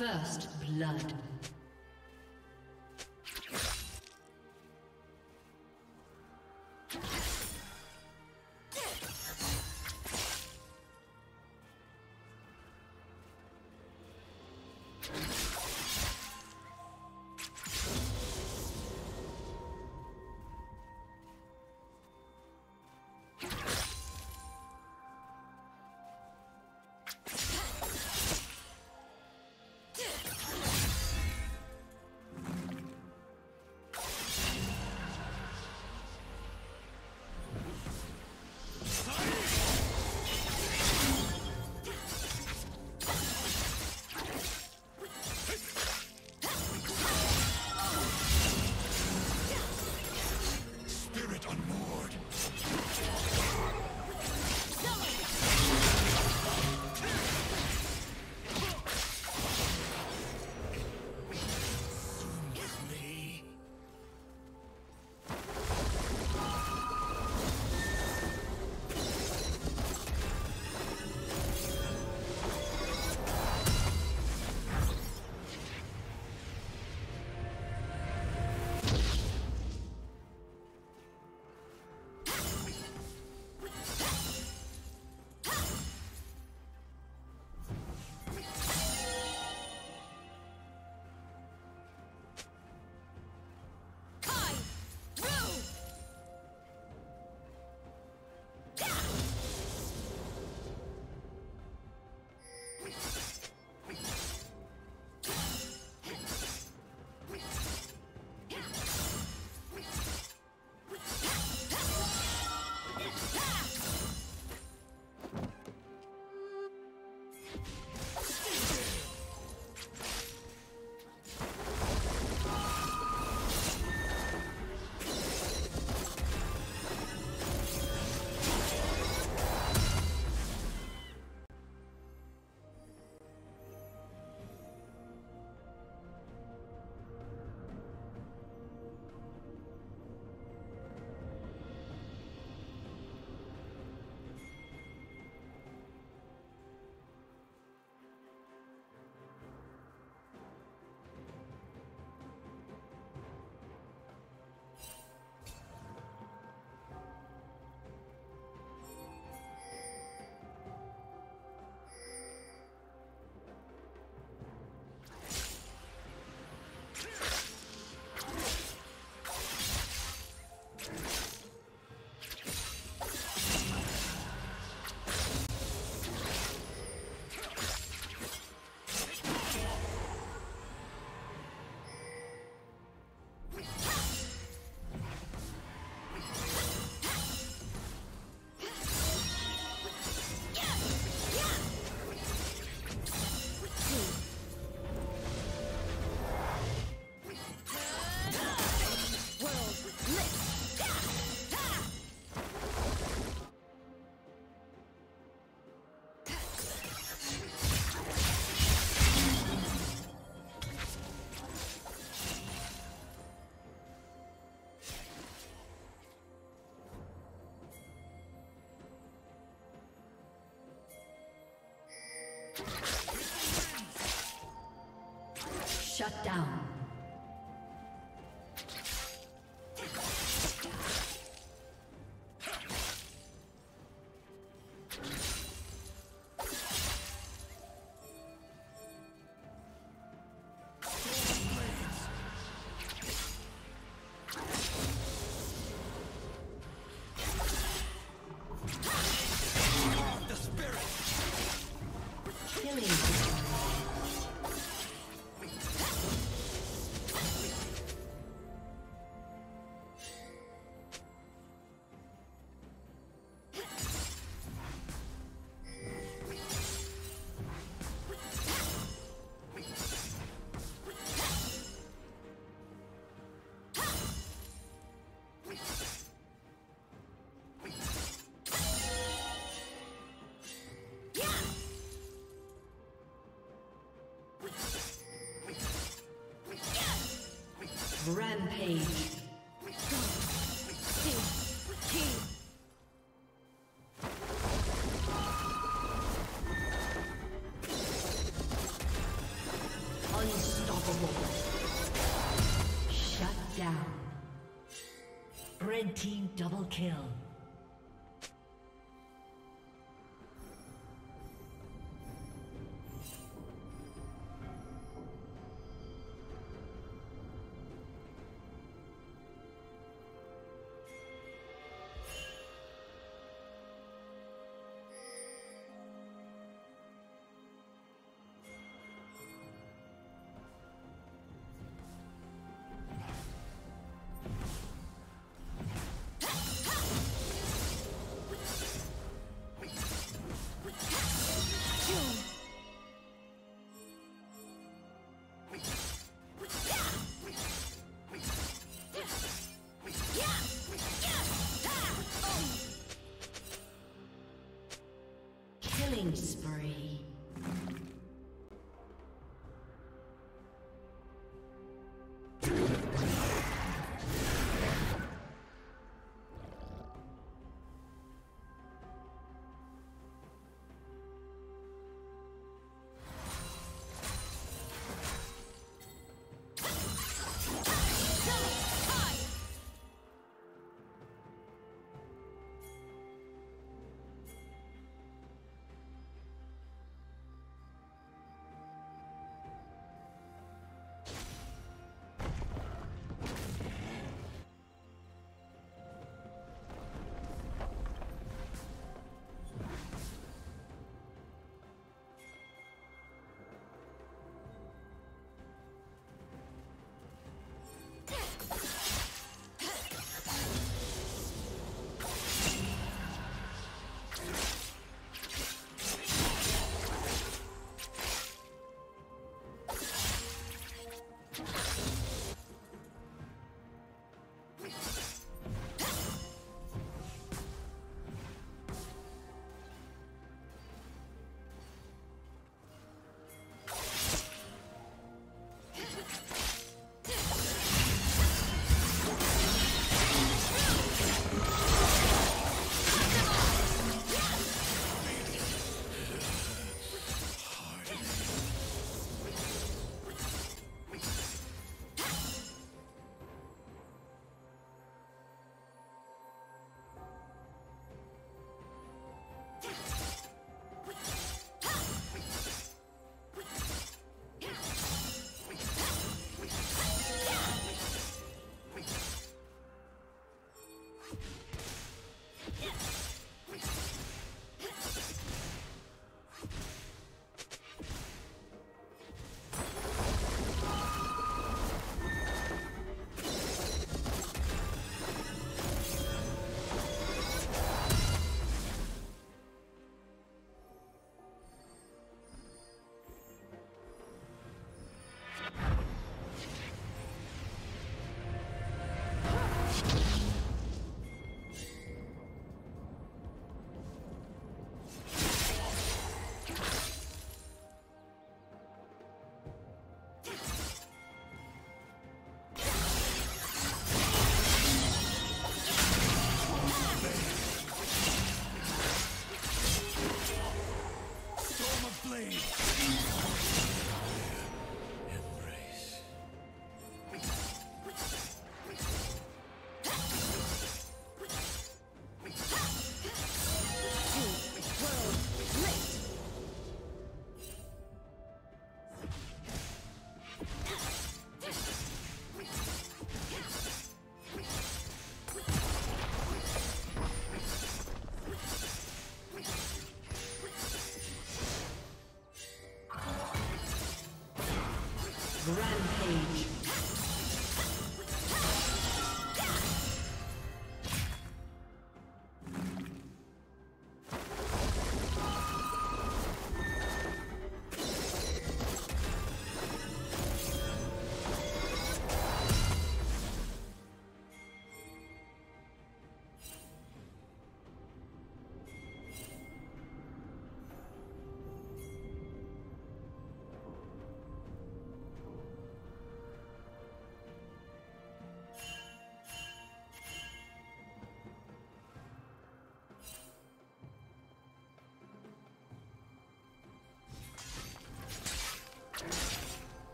First blood. Shut down. Rampage. Unstoppable. Shut down. Red team double kill.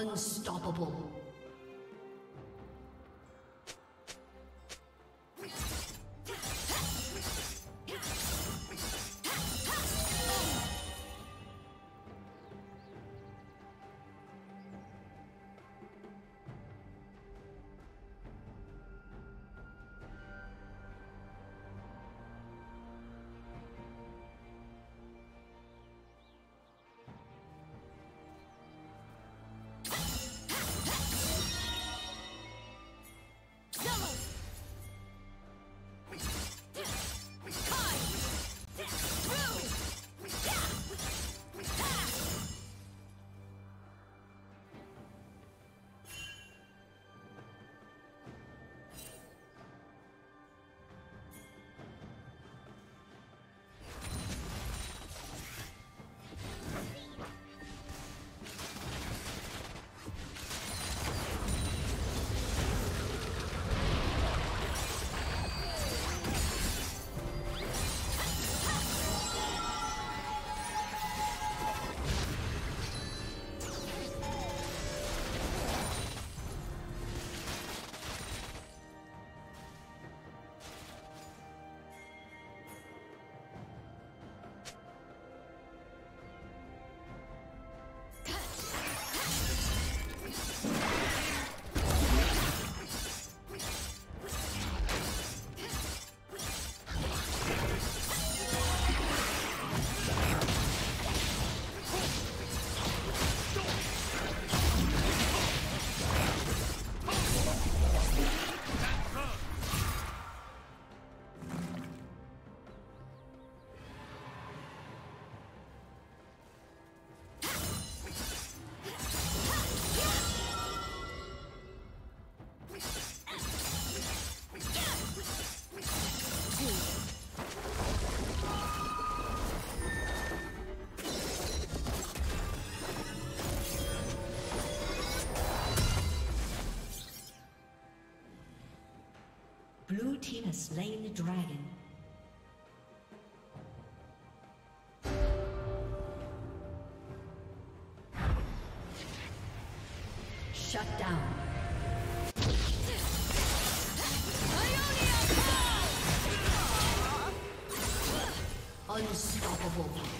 Unstoppable. Slain the dragon. Shut down. Unstoppable.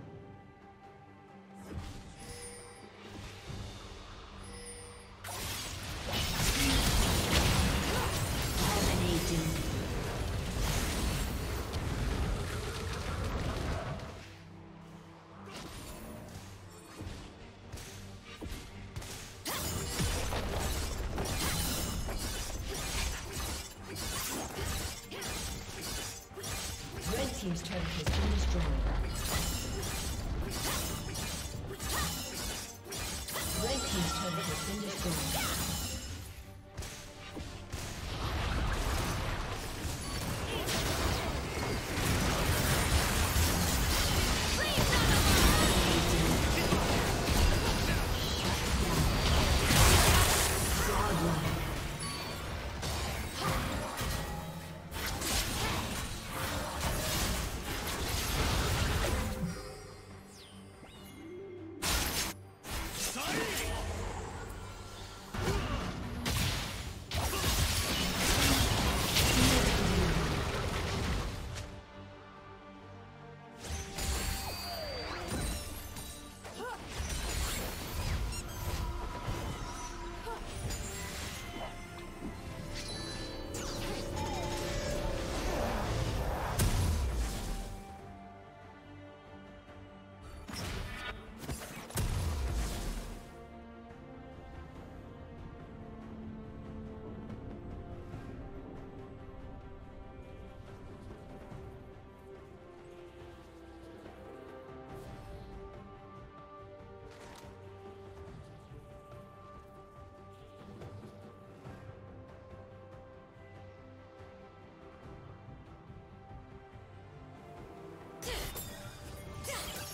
何?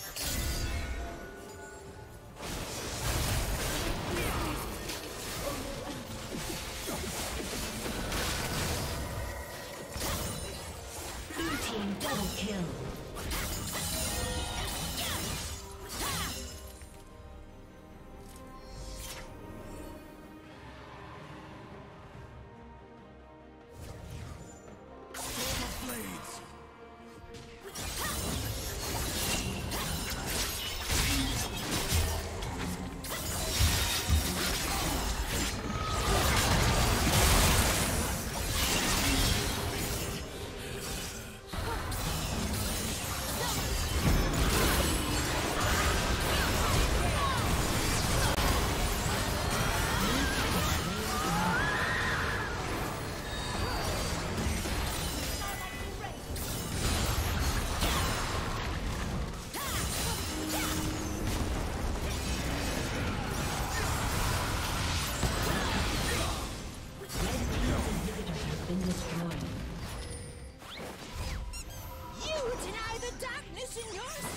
Darkness in